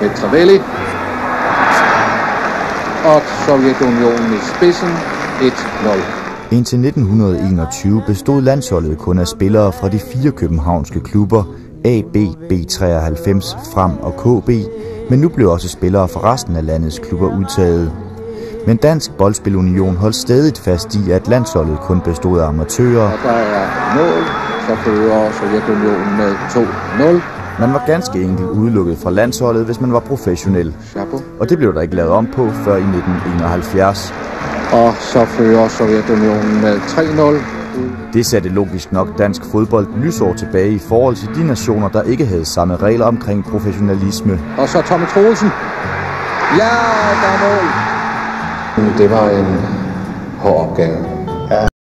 Petravelli. Og Sovjetunionen i spidsen 1-0. Indtil 1921 bestod landsholdet kun af spillere fra de fire københavnske klubber AB, B93, Frem og KB, men nu blev også spillere fra resten af landets klubber udtaget. Men Dansk Boldspilunion holdt stadig fast i, at landsholdet kun bestod af amatører. Og der er mål, så fører Sovjetunionen med 2-0. Man var ganske enkelt udelukket fra landsholdet, hvis man var professionel. Og det blev der ikke lavet om på før i 1971. Og så fører Sovjetunionen med 3-0. Det satte logisk nok dansk fodbold lysår tilbage i forhold til de nationer, der ikke havde samme regler omkring professionalisme. Og så Tommy Troelsen. Ja, der er mål. Det var en hård opgave.